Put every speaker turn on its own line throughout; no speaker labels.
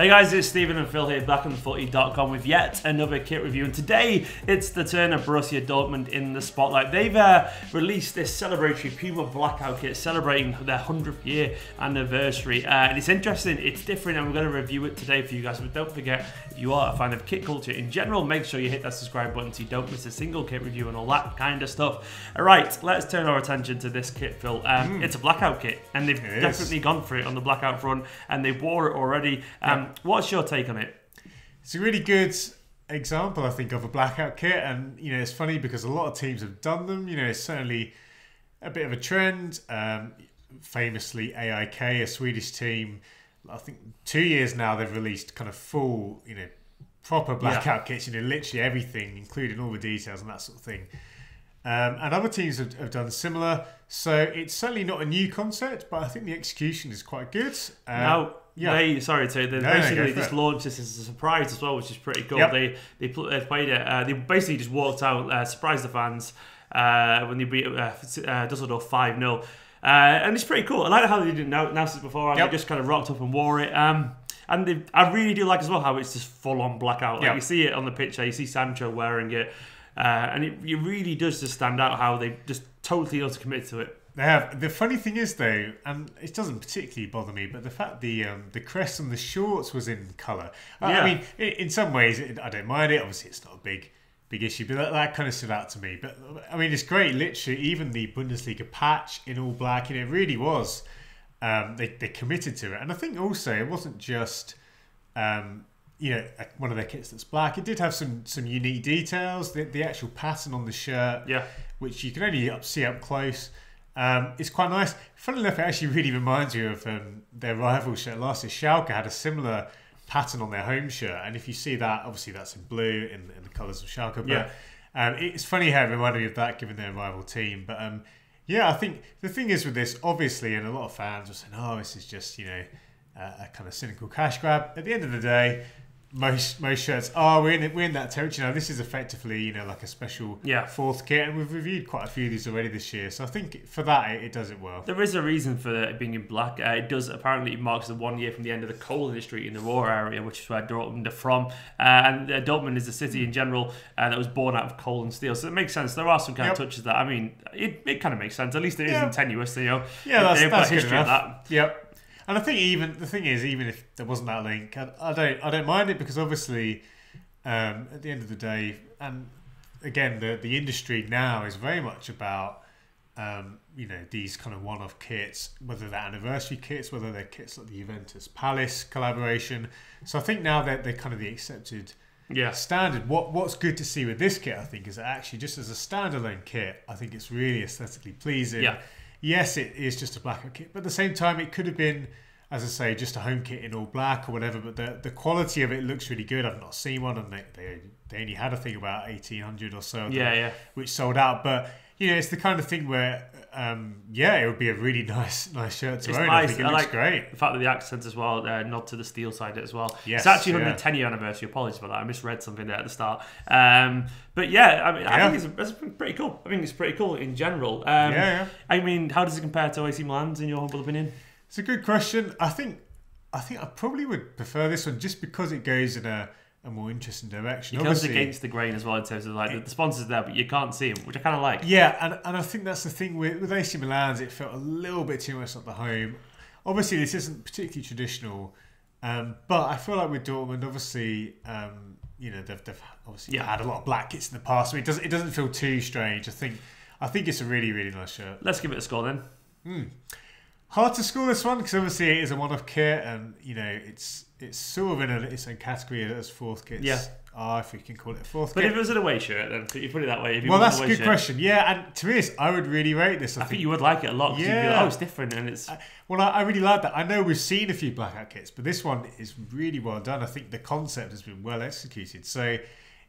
Hey guys, it's Stephen and Phil here, back on footy.com with yet another kit review. And today it's the turn of Borussia Dortmund in the spotlight. They've uh, released this celebratory Puma Blackout kit celebrating their 100th year anniversary. Uh, and it's interesting, it's different, and we're going to review it today for you guys. But don't forget, if you are a fan of kit culture in general, make sure you hit that subscribe button so you don't miss a single kit review and all that kind of stuff. All right, let's turn our attention to this kit, Phil. Um, mm. It's a Blackout kit, and they've it definitely is. gone for it on the Blackout front, and they wore it already. Um, What's your take on it?
It's a really good example, I think, of a blackout kit, and you know, it's funny because a lot of teams have done them. You know, it's certainly a bit of a trend. Um, famously, AIK, a Swedish team, I think two years now they've released kind of full, you know, proper blackout yeah. kits. You know, literally everything, including all the details and that sort of thing. Um, and other teams have, have, done similar. So it's certainly not a new concept, but I think the execution is quite good.
Um, now, yeah. They sorry, so they no, basically no, just launched this as a surprise as well, which is pretty cool. Yep. They they they played it. Uh, they basically just walked out, uh, surprised the fans uh, when they beat uh, uh Dusseldorf five 0 uh, and it's pretty cool. I like how they didn't announce it before. Yep. They just kind of rocked up and wore it. Um, and they, I really do like as well how it's just full on blackout. Like yep. you see it on the picture, you see Sancho wearing it, uh, and it, it really does just stand out how they just totally utter commit to it.
They have. The funny thing is, though, and it doesn't particularly bother me, but the fact the um, the crest on the shorts was in colour. Yeah. I mean, in some ways, it, I don't mind it. Obviously, it's not a big big issue, but that, that kind of stood out to me. But I mean, it's great. Literally, even the Bundesliga patch in all black, and it really was. Um, they they committed to it, and I think also it wasn't just. Um, you know, one of their kits that's black. It did have some some unique details. The, the actual pattern on the shirt,
yeah,
which you can only see up close. Um, it's quite nice. Funnily enough, it actually really reminds you of um, their rival shirt last year. Schalke had a similar pattern on their home shirt, and if you see that, obviously that's in blue in, in the colours of Schalke. But
yeah.
um, it's funny how it reminded me of that, given their rival team. But um, yeah, I think the thing is with this, obviously, and a lot of fans are saying, "Oh, this is just you know." a kind of cynical cash grab. At the end of the day, most most shirts are we're in we're in that territory now. This is effectively you know like a special
yeah.
fourth kit, and we've reviewed quite a few of these already this year. So I think for that it, it does it well.
There is a reason for it being in black. Uh, it does apparently it marks the one year from the end of the coal industry in the Ruhr area, which is where Dortmund are from, uh, and uh, Dortmund is a city in general uh, that was born out of coal and steel. So it makes sense. There are some kind yep. of touches that I mean, it, it kind of makes sense. At least it is yep. tenuous, you know.
Yeah, that's, that's history of that. Yep. And I think even the thing is, even if there wasn't that link, I, I don't I don't mind it because obviously, um, at the end of the day, and again, the the industry now is very much about um, you know these kind of one-off kits, whether they're anniversary kits, whether they're kits like the Juventus Palace collaboration. So I think now that they're kind of the accepted
yeah.
standard. What what's good to see with this kit, I think, is that actually just as a standalone kit, I think it's really aesthetically pleasing.
Yeah
yes, it is just a blackout kit, but at the same time, it could have been, as I say, just a home kit in all black or whatever. But the the quality of it looks really good. I've not seen one, and they they, they only had a thing about eighteen hundred or so.
Yeah, yeah.
Which sold out, but you know, it's the kind of thing where um, yeah, it would be a really nice, nice shirt to it's own. Nice. I think it I looks like great.
The fact that the accent as well, uh, nod to the steel side as well. Yes, it's actually 110 yeah. year anniversary. Apologies for that. I misread something there at the start. Um, but yeah, I mean, yeah. I think it's, it's, pretty cool. I think it's pretty cool in general. Um,
yeah, yeah. I
mean, how does it compare to AC Milan's in your humble opinion?
It's a good question. I think, I think I probably would prefer this one just because it goes in a a more interesting direction.
It goes against the grain as well in terms of like it, the sponsors there, but you can't see them, which I kind of like.
Yeah, and, and I think that's the thing with with AC Milan's. It felt a little bit too much like the home. Obviously, this isn't particularly traditional, um, but I feel like with Dortmund, obviously, um, you know, they've, they've obviously yeah. had a lot of black kits in the past, so it doesn't it doesn't feel too strange. I think I think it's a really really nice shirt.
Let's give it a score then.
Hmm. Hard to score this one because obviously it is a one-off kit, and you know it's it's sort of in a, its own category as fourth kits.
Yeah.
Oh, if we can call it fourth.
But
kit.
if it was an away shirt, then you put it that way?
well, that's a good shirt, question. Yeah, and to be honest, I would really rate this.
I, I think, think, you would like it a lot. Yeah. Like, oh, it's different, and it's.
well, I, I, really like that. I know we've seen a few blackout kits, but this one is really well done. I think the concept has been well executed. So,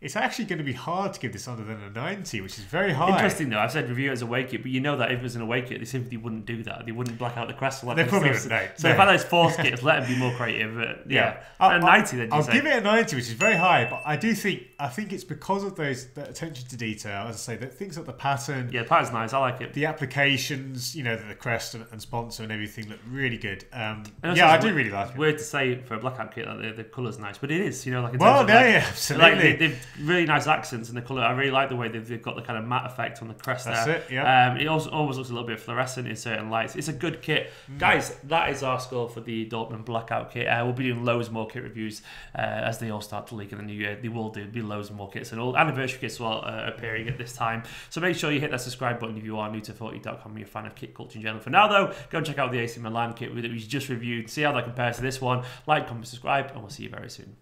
it's actually going to be hard to give this other than a 90, which is very high.
Interesting though, I've said review it as a away kit, but you know that if it was an awake kit, they simply wouldn't do that. They wouldn't black out the crest.
Like they probably wouldn't. No,
so
no.
if I those force kits, let them be more creative. But yeah, yeah. a 90 then.
I'll
say.
give it a 90, which is very high, but I do think I think it's because of those that attention to detail. As I say, that things like the pattern.
Yeah, the pattern's nice. I like it.
The applications, you know, the, the crest and, and, sponsor and everything look really good. Um, yeah, I do really like it.
Weird to say for a blackout kit that the, the colour's nice, but it is. You know, like
well,
no, like,
yeah, absolutely.
Like they, really nice accents in the colour. I really like the way they've, they've got the kind of matte effect on the crest
That's
there.
It, yeah.
Um, it also almost looks a little bit fluorescent in certain lights. It's a good kit, mm. guys. That is our score for the Dortmund blackout kit. Uh, we'll be doing loads more kit reviews uh, as they all start to leak in the new year. They will do be loads more kits and all anniversary kits as well uh, appearing at this time. So make sure you hit that subscribe button if you are new to footy.com and you're a fan of kit culture in general. For now though, go and check out the AC Milan kit that we just reviewed. See how that compares to this one. Like, comment, subscribe, and we'll see you very soon.